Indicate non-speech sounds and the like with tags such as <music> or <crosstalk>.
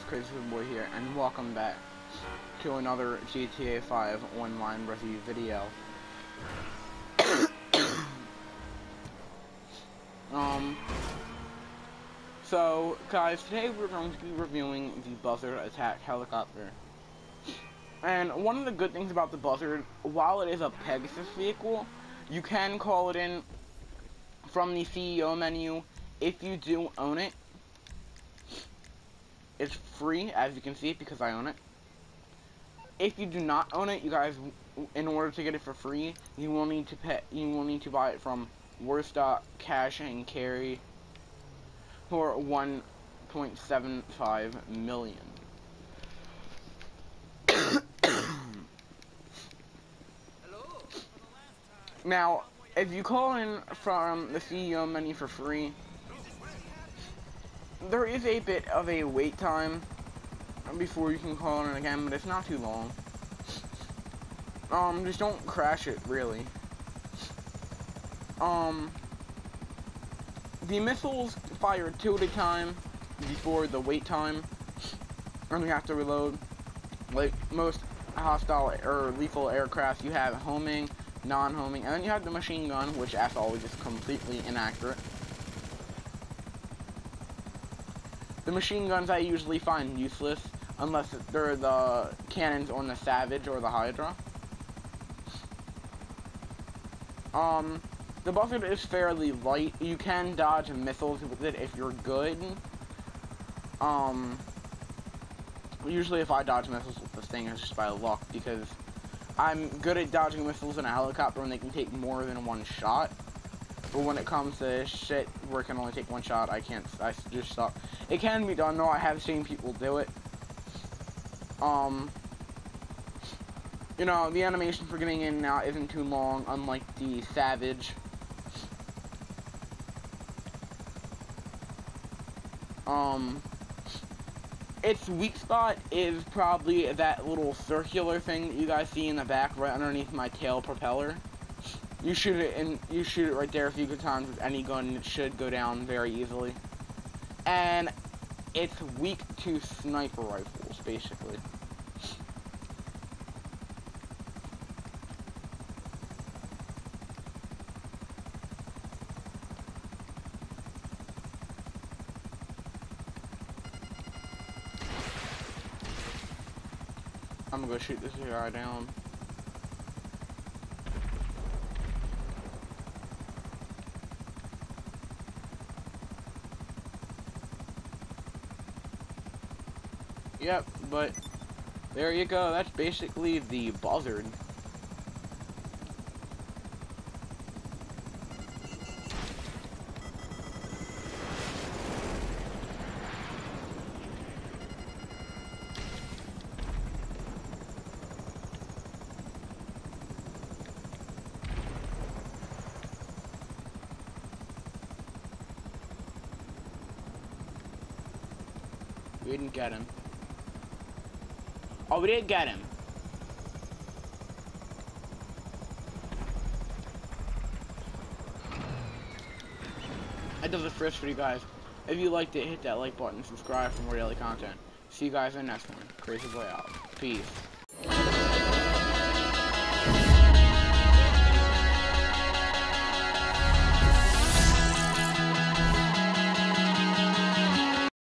Crazy Boy here, and welcome back to another GTA 5 online review video. <coughs> um, so, guys, today we're going to be reviewing the Buzzard attack helicopter. And one of the good things about the Buzzard, while it is a Pegasus vehicle, you can call it in from the CEO menu if you do own it it's free, as you can see, because I own it. If you do not own it, you guys, in order to get it for free, you will need to pay. You will need to buy it from Warstock Cache and Carry for 1.75 million. <coughs> now, if you call in from the CEO menu for free, there is a bit of a wait time before you can call it again, but it's not too long. Um, just don't crash it, really. Um, the missiles fire two at a time before the wait time, and you have to reload. Like most hostile or lethal aircraft, you have homing, non-homing, and then you have the machine gun, which as always is completely inaccurate. The machine guns I usually find useless, unless they're the cannons on the Savage or the Hydra. Um, the Buzzard is fairly light. You can dodge missiles with it if you're good. Um, usually if I dodge missiles with this thing, it's just by luck, because I'm good at dodging missiles in a helicopter and they can take more than one shot. But when it comes to shit where it can only take one shot, I can't, I just stop. It can be done though, I have seen people do it. Um, you know, the animation for getting in now isn't too long, unlike the Savage. Um, its weak spot is probably that little circular thing that you guys see in the back right underneath my tail propeller. You shoot it and you shoot it right there a few good times with any gun, it should go down very easily. And it's weak to sniper rifles, basically. I'm gonna go shoot this guy down. Yep, but there you go. That's basically the buzzard. We didn't get him. Oh, we did get him. That does it first for you guys. If you liked it, hit that like button, subscribe for more daily content. See you guys in the next one. Crazy Boy out. Peace.